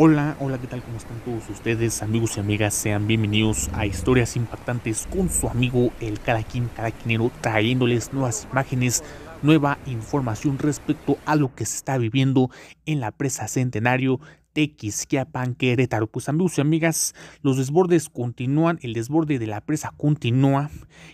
Hola, hola, ¿qué tal? ¿Cómo están todos ustedes, amigos y amigas? Sean bienvenidos a Historias Impactantes con su amigo el Caraquín Caraquinero, trayéndoles nuevas imágenes, nueva información respecto a lo que se está viviendo en la presa Centenario Tequisquiapan, Querétaro. Pues amigos y amigas, los desbordes continúan, el desborde de la presa continúa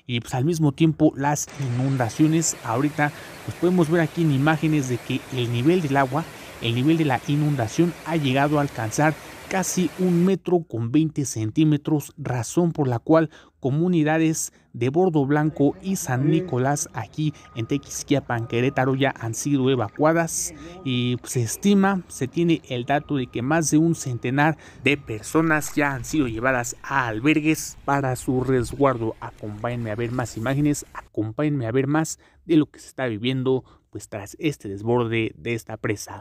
y pues al mismo tiempo las inundaciones. Ahorita pues podemos ver aquí en imágenes de que el nivel del agua el nivel de la inundación ha llegado a alcanzar casi un metro con 20 centímetros, razón por la cual comunidades de Bordo Blanco y San Nicolás aquí en Tequisquiapan, Querétaro ya han sido evacuadas y se estima, se tiene el dato de que más de un centenar de personas ya han sido llevadas a albergues para su resguardo. Acompáñenme a ver más imágenes, acompáñenme a ver más de lo que se está viviendo pues tras este desborde de esta presa.